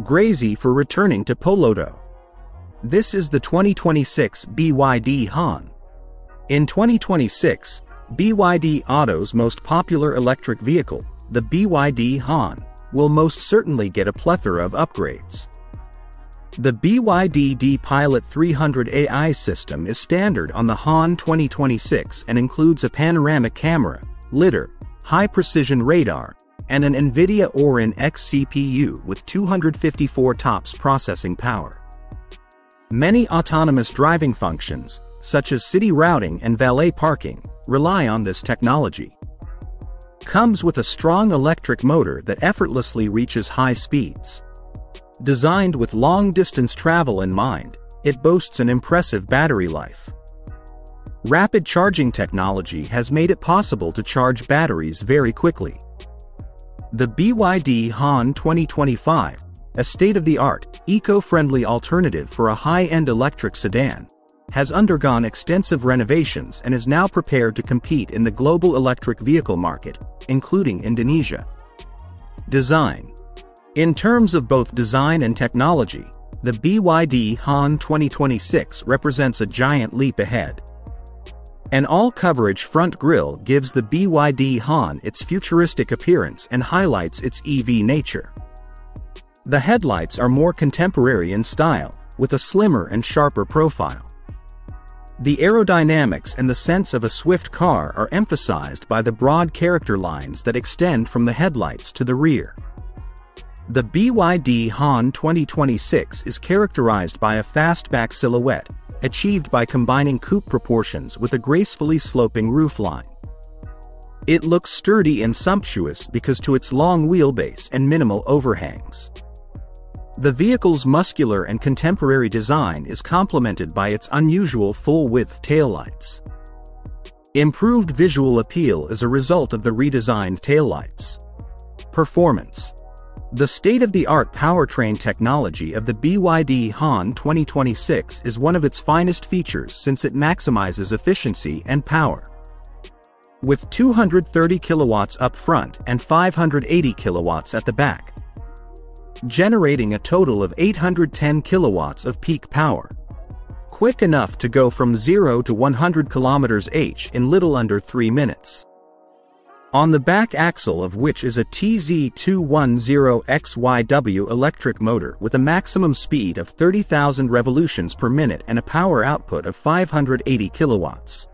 Grazy for returning to PoloTo. This is the 2026 BYD Han. In 2026, BYD Auto's most popular electric vehicle, the BYD Han, will most certainly get a plethora of upgrades. The BYD DiPilot 300 AI system is standard on the Han 2026 and includes a panoramic camera, lidar, high-precision radar, and an NVIDIA Orin X CPU with 254 TOPS processing power. Many autonomous driving functions, such as city routing and valet parking, rely on this technology. Comes with a strong electric motor that effortlessly reaches high speeds. Designed with long-distance travel in mind, it boasts an impressive battery life. Rapid charging technology has made it possible to charge batteries very quickly. The BYD Han 2025, a state-of-the-art, eco-friendly alternative for a high-end electric sedan, has undergone extensive renovations and is now prepared to compete in the global electric vehicle market, including Indonesia. Design In terms of both design and technology, the BYD Han 2026 represents a giant leap ahead. An all-coverage front grille gives the BYD Han its futuristic appearance and highlights its EV nature. The headlights are more contemporary in style, with a slimmer and sharper profile. The aerodynamics and the sense of a swift car are emphasized by the broad character lines that extend from the headlights to the rear. The BYD Han 2026 is characterized by a fastback silhouette, achieved by combining coupe proportions with a gracefully sloping roofline. It looks sturdy and sumptuous because to its long wheelbase and minimal overhangs. The vehicle's muscular and contemporary design is complemented by its unusual full-width taillights. Improved visual appeal is a result of the redesigned taillights. Performance the state-of-the-art powertrain technology of the BYD Han 2026 is one of its finest features since it maximizes efficiency and power. With 230 kilowatts up front and 580 kilowatts at the back, generating a total of 810 kilowatts of peak power. Quick enough to go from 0 to 100 kilometers h in little under 3 minutes on the back axle of which is a TZ210XYW electric motor with a maximum speed of 30,000 revolutions per minute and a power output of 580 kilowatts.